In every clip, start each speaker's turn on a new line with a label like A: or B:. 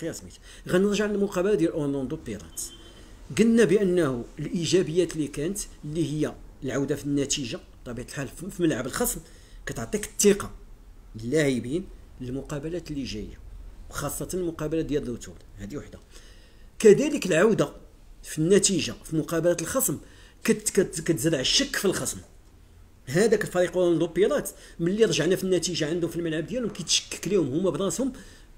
A: افريقيا سميت غنرجع للمقابلة ديال أورلاندو بيرات قلنا بأنه الإيجابيات اللي كانت اللي هي العودة في النتيجة بطبيعه الحال في ملعب الخصم كتعطيك الثقة اللاعبين للمقابلات اللي جاية وخاصة المقابلة ديال l'Étoile هذه وحدة. كذلك العودة في النتيجة في مقابلة الخصم كتزرع الشك في الخصم. هذاك الفريق أورلاندو بيرات ملي رجعنا في النتيجة عندهم في الملعب ديالهم كيتشكك لهم هما براسهم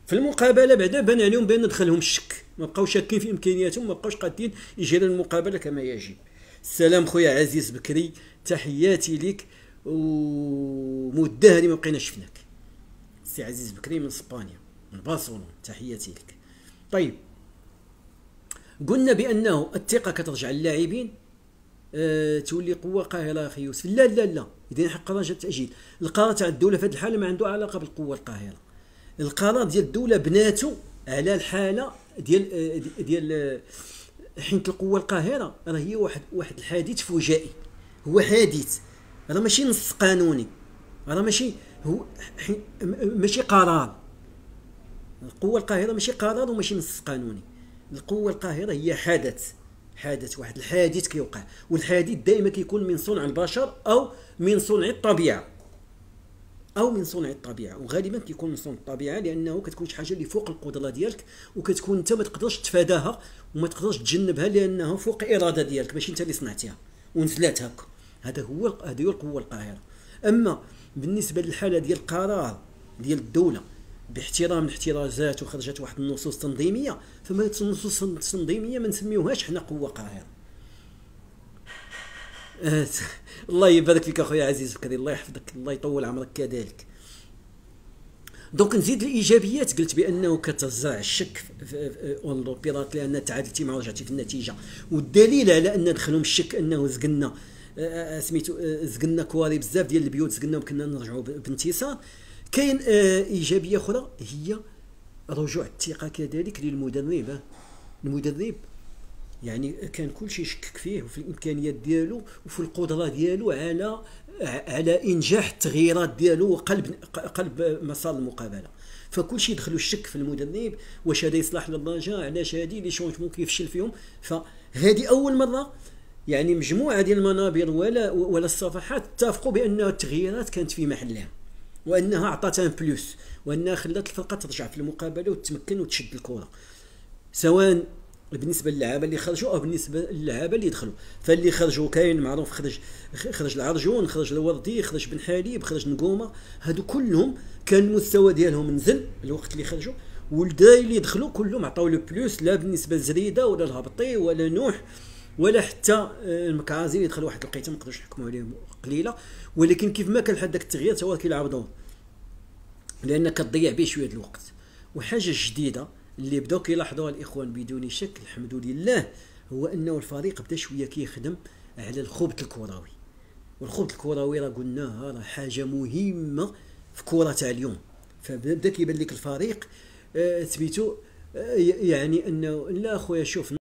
A: في المقابلة بعدا بان عليهم بان دخلهم الشك. ما بقاو شاكين في إمكانياتهم ما بقاوش قادين يجروا المقابله كما يجب. السلام خويا عزيز بكري تحياتي لك ومدة هذه ما بقينا شفناك. سي عزيز بكري من إسبانيا من برشلونه تحياتي لك. طيب قلنا بأنه الثقة كترجع للاعبين. أه تولي قوة قاهرة أخي يوسف. لا لا لا. اذا حق رجاء التأجيل. القرار تاع الدولة في هذه الحالة ما عنده علاقة بالقوة القاهرة. القرار ديال الدولة بناتو على الحالة ديال آه، ديال آه، حين القوة القاهرة راه هي واحد واحد الحادث فجائي. هو حادث راه ماشي نص قانوني راه ماشي هو ماشي قرار. القوة القاهرة ماشي قرار وماشي نص قانوني. القوة القاهرة هي حدث حادث واحد الحادث كيوقع والحادث دائما كيكون من صنع البشر أو من صنع الطبيعة. أو من صنع الطبيعة. وغالبا كيكون من صنع الطبيعة لأنه كتكون شي حاجة اللي فوق القدرة ديالك وكتكون أنت ما تقدرش تفاداها وما تقدرش تجنبها لأنه فوق الاراده ديالك ماشي أنت اللي صنعتيها ونزلات هكا هذا هو هذه القوة القاهرة. أما بالنسبة للحالة ديال القرار ديال الدولة باحترام الاحترازات وخرجت واحد النصوص تنظيمية فما النصوص التنظيمية ما نسميوهاش حنا قوة قاهرة. الله يبارك فيك أخويا عزيز بكري الله يحفظك الله يطول عمرك كذلك. donc نزيد الإيجابيات قلت بأنه كتزرع الشك في أورلاندو بيرات لأن تعادلتي مع رجعتي في النتيجة. والدليل على أن دخلهم الشك أنه زقلنا سميتو زقلنا كواري بزاف ديال البيوت زقلنا وكنا نرجعوا بانتصار. كاين إيجابية أخرى هي رجوع الثقة كذلك للمدرب المدرب يعني كان كل شيء يشكك فيه وفي الإمكانيات ديالو وفي القدرة ديالو على على إنجاح التغييرات ديالو وقلب قلب مسار المقابلة. فكل شيء دخلوا الشك في المدرب واش هذا يصلح للرجاء؟ علاش هذه لي شونجمون كيفشل فيهم؟ فهذه أول مرة يعني مجموعة ديال المنابر ولا ولا الصفحات اتفقوا بأن التغييرات كانت في محلها وأنها عطات ان بلوس وأنها خلات الفرقة ترجع في المقابلة وتتمكن وتشد الكرة. سواء بالنسبة للعابة اللي خرجوا أو بالنسبة للعابة اللي دخلوا. فاللي خرجوا كاين معروف خرج خرج العرجون خرج الوردي خرج بن حليب خرج نقومه هادو كلهم كان المستوى ديالهم نزل الوقت اللي خرجوا. والداي اللي دخلوا كلهم عطاو لو بلوس لا بالنسبة لزريدة ولا الهبطي ولا نوح ولا حتى آه، المكازي اللي دخل واحد الوقيته ما نقدروش نحكموا عليهم قليلة. ولكن كيف ما كان داك التغيير هو كيلعب دور. لأن كتضيع به شوية الوقت. وحاجة جديدة اللي بداو كيلاحظوها الإخوان بدون شك الحمد لله هو أنه الفريق بدا شوية كيخدم على الخبط الكروي. والخبط الكروي راه قلناها راه حاجة مهمة في كرة تاع اليوم. فبدا كيبان لك الفريق آه سميتو آه يعني أنه لا أخويا شوف